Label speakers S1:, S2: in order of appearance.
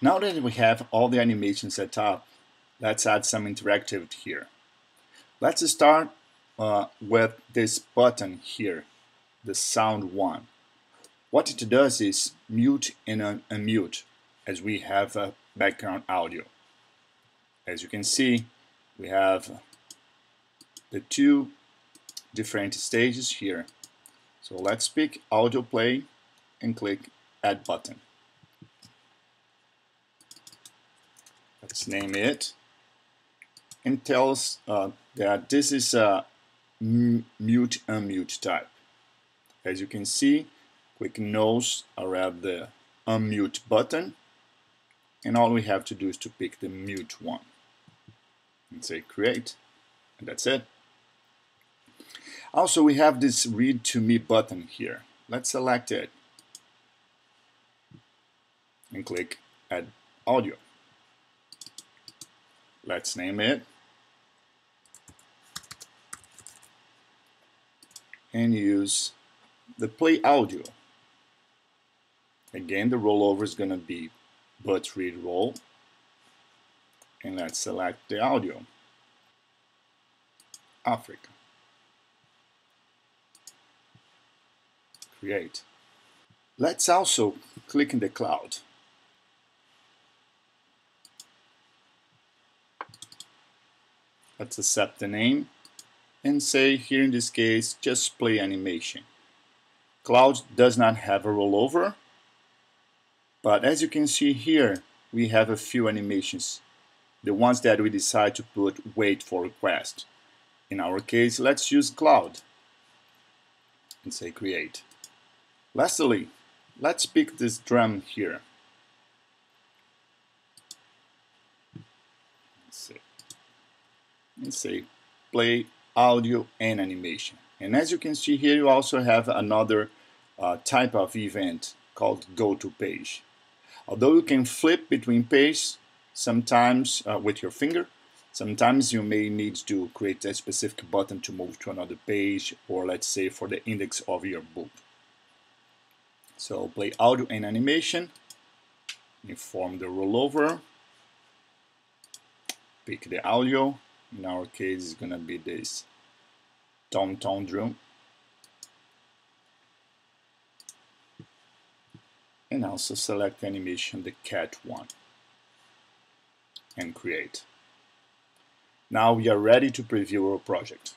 S1: Now that we have all the animations set up, let's add some interactivity here. Let's start uh, with this button here, the sound one. What it does is mute and un unmute as we have a background audio. As you can see, we have the two different stages here. So let's pick audio play and click add button. Let's name it. And tell us uh, that this is a mute unmute type. As you can see click nose around the unmute button. And all we have to do is to pick the mute one. And say create. And that's it. Also we have this read to me button here. Let's select it. And click add audio Let's name it. And use the play audio. Again, the rollover is going to be but read roll. And let's select the audio. Africa. Create. Let's also click in the cloud. Let's accept the name and say here in this case just play animation. Cloud does not have a rollover but as you can see here we have a few animations the ones that we decide to put wait for request. In our case let's use cloud and say create. Lastly let's pick this drum here and say play audio and animation. And as you can see here, you also have another uh, type of event called go to page. Although you can flip between pages, sometimes uh, with your finger, sometimes you may need to create a specific button to move to another page or let's say for the index of your book. So play audio and animation, inform the rollover, pick the audio, in our case it's gonna be this tom tom drum and also select animation the cat one and create. Now we are ready to preview our project